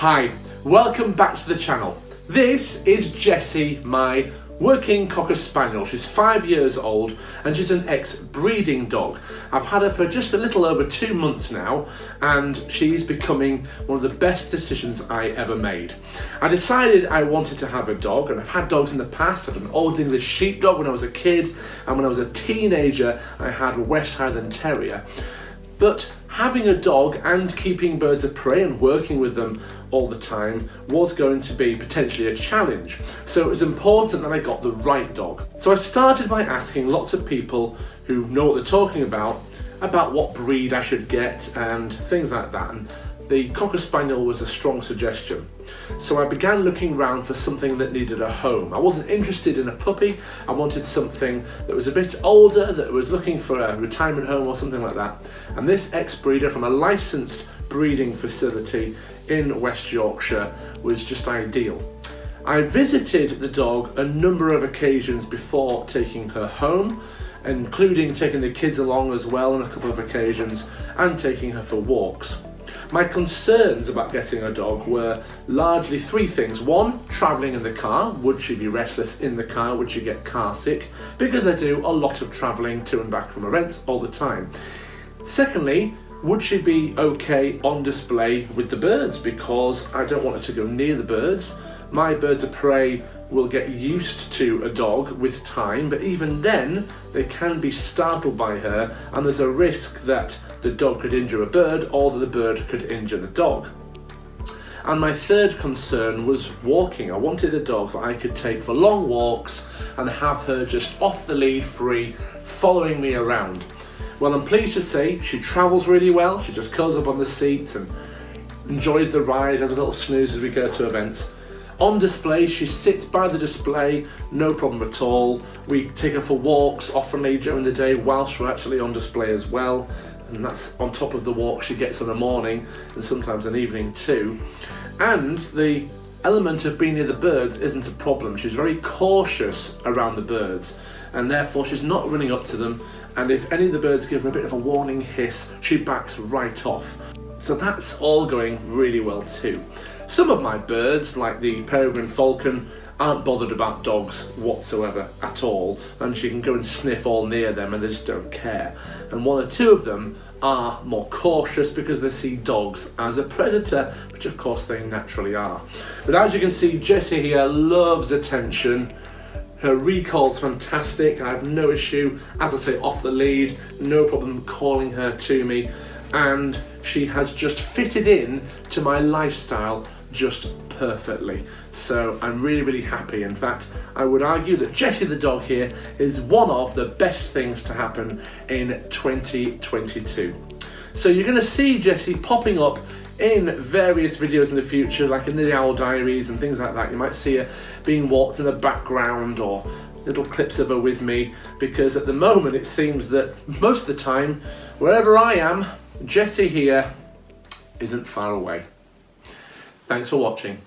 Hi, welcome back to the channel. This is Jessie, my working Cocker Spaniel. She's five years old and she's an ex-breeding dog. I've had her for just a little over two months now and she's becoming one of the best decisions I ever made. I decided I wanted to have a dog and I've had dogs in the past. I had an Old English Sheepdog when I was a kid and when I was a teenager I had a West Highland Terrier. But having a dog and keeping birds of prey and working with them all the time was going to be potentially a challenge. So it was important that I got the right dog. So I started by asking lots of people who know what they're talking about about what breed I should get and things like that. And the Cocker Spaniel was a strong suggestion. So I began looking around for something that needed a home. I wasn't interested in a puppy, I wanted something that was a bit older, that was looking for a retirement home or something like that. And this ex-breeder from a licensed breeding facility in West Yorkshire was just ideal. I visited the dog a number of occasions before taking her home, including taking the kids along as well on a couple of occasions and taking her for walks. My concerns about getting a dog were largely three things. One, travelling in the car. Would she be restless in the car? Would she get car sick? Because I do a lot of travelling to and back from events all the time. Secondly, would she be okay on display with the birds? Because I don't want her to go near the birds. My birds of prey will get used to a dog with time, but even then, they can be startled by her, and there's a risk that the dog could injure a bird or that the bird could injure the dog. And my third concern was walking. I wanted a dog that I could take for long walks and have her just off the lead free, following me around. Well, I'm pleased to say she travels really well. She just curls up on the seat and enjoys the ride, has a little snooze as we go to events. On display, she sits by the display, no problem at all. We take her for walks oftenly during the day whilst we're actually on display as well. And that's on top of the walk she gets in the morning and sometimes an evening too. And the element of being near the birds isn't a problem. She's very cautious around the birds and therefore she's not running up to them and if any of the birds give her a bit of a warning hiss, she backs right off. So that's all going really well too. Some of my birds, like the peregrine falcon, aren't bothered about dogs whatsoever at all, and she can go and sniff all near them and they just don't care. And one or two of them are more cautious because they see dogs as a predator, which of course they naturally are. But as you can see, Jessie here loves attention. Her recall's fantastic. I have no issue, as I say, off the lead, no problem calling her to me. And she has just fitted in to my lifestyle just perfectly. So I'm really, really happy. In fact, I would argue that Jessie the dog here is one of the best things to happen in 2022. So you're going to see Jessie popping up in various videos in the future, like in the Owl Diaries and things like that. You might see her being walked in the background or little clips of her with me because at the moment it seems that most of the time, wherever I am, Jessie here isn't far away. Thanks for watching.